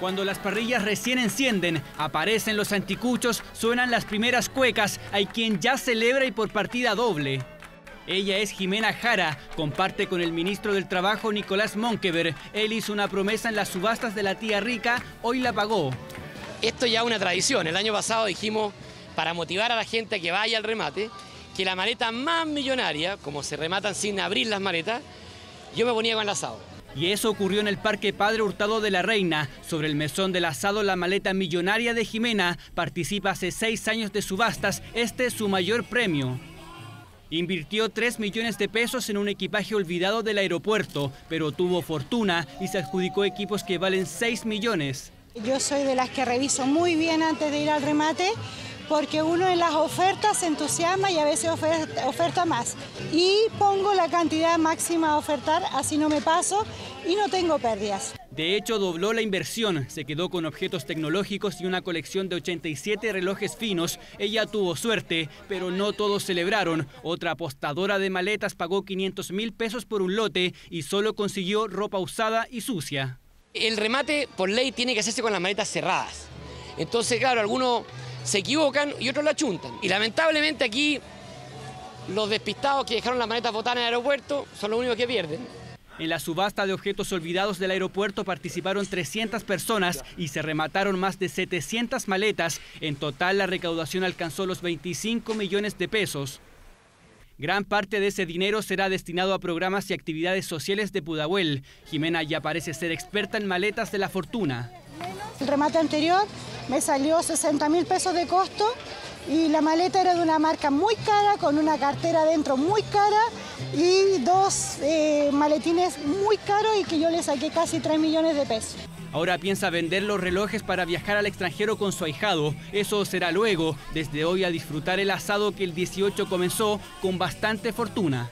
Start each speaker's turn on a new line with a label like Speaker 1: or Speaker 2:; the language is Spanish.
Speaker 1: Cuando las parrillas recién encienden, aparecen los anticuchos, suenan las primeras cuecas, hay quien ya celebra y por partida doble. Ella es Jimena Jara, comparte con el ministro del Trabajo Nicolás Monkever. Él hizo una promesa en las subastas de la tía rica, hoy la pagó.
Speaker 2: Esto ya es una tradición. El año pasado dijimos, para motivar a la gente a que vaya al remate, que la maleta más millonaria, como se rematan sin abrir las maletas, yo me ponía con el asado.
Speaker 1: Y eso ocurrió en el Parque Padre Hurtado de la Reina. Sobre el mesón del asado, la maleta millonaria de Jimena participa hace seis años de subastas. Este es su mayor premio. Invirtió 3 millones de pesos en un equipaje olvidado del aeropuerto, pero tuvo fortuna y se adjudicó equipos que valen 6 millones.
Speaker 3: Yo soy de las que reviso muy bien antes de ir al remate porque uno en las ofertas se entusiasma y a veces oferta, más. Y pongo la cantidad máxima a ofertar, así no me paso y no tengo pérdidas.
Speaker 1: De hecho, dobló la inversión, se quedó con objetos tecnológicos y una colección de 87 relojes finos. Ella tuvo suerte, pero no todos celebraron. Otra apostadora de maletas pagó 500 mil pesos por un lote y solo consiguió ropa usada y sucia.
Speaker 2: El remate, por ley, tiene que hacerse con las maletas cerradas. Entonces, claro, algunos se equivocan y otros la chuntan. Y lamentablemente aquí los despistados que dejaron las maletas botadas en el aeropuerto son los únicos que pierden.
Speaker 1: En la subasta de objetos olvidados del aeropuerto participaron 300 personas y se remataron más de 700 maletas. En total la recaudación alcanzó los 25 millones de pesos. Gran parte de ese dinero será destinado a programas y actividades sociales de Pudahuel. Jimena ya parece ser experta en maletas de la fortuna.
Speaker 3: El remate anterior me salió 60 mil pesos de costo y la maleta era de una marca muy cara, con una cartera dentro muy cara y dos eh, maletines muy caros y que yo le saqué casi 3 millones de pesos.
Speaker 1: Ahora piensa vender los relojes para viajar al extranjero con su ahijado. Eso será luego, desde hoy a disfrutar el asado que el 18 comenzó con bastante fortuna.